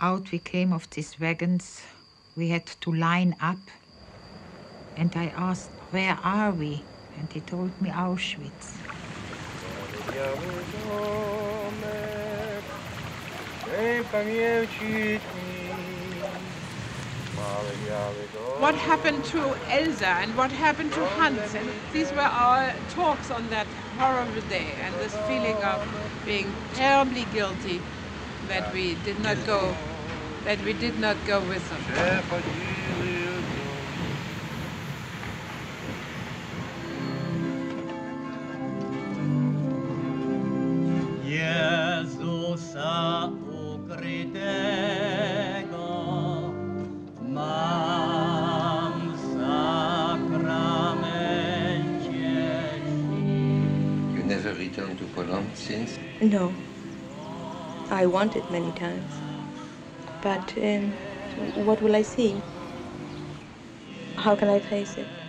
out we came of these wagons, we had to line up. And I asked, where are we? And he told me Auschwitz. What happened to Elsa and what happened to Hans? And these were our talks on that horrible day and this feeling of being terribly guilty that we did not go that we did not go with them. Jezusa ukrytego mam w sakramencie You never returned to Poland since? No. I wanted many times. But um, what will I see? How can I face it?